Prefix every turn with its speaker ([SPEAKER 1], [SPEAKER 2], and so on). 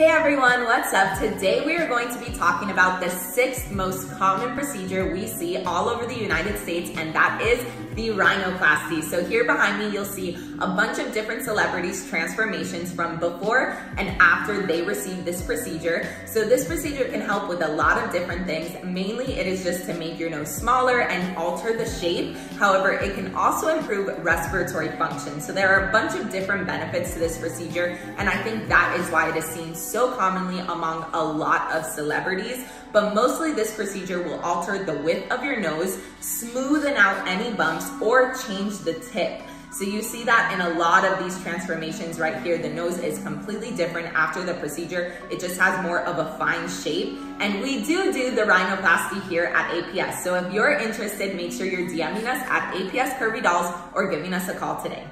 [SPEAKER 1] Hey everyone, what's up? Today we are going to be talking about the sixth most common procedure we see all over the United States, and that is the rhinoplasty. So here behind me, you'll see a bunch of different celebrities' transformations from before and after they received this procedure. So this procedure can help with a lot of different things. Mainly it is just to make your nose smaller and alter the shape. However, it can also improve respiratory function. So there are a bunch of different benefits to this procedure, and I think that is why it is seen so commonly among a lot of celebrities, but mostly this procedure will alter the width of your nose, smoothen out any bumps, or change the tip. So you see that in a lot of these transformations right here. The nose is completely different after the procedure. It just has more of a fine shape. And we do do the rhinoplasty here at APS. So if you're interested, make sure you're DMing us at APS Curvy Dolls or giving us a call today.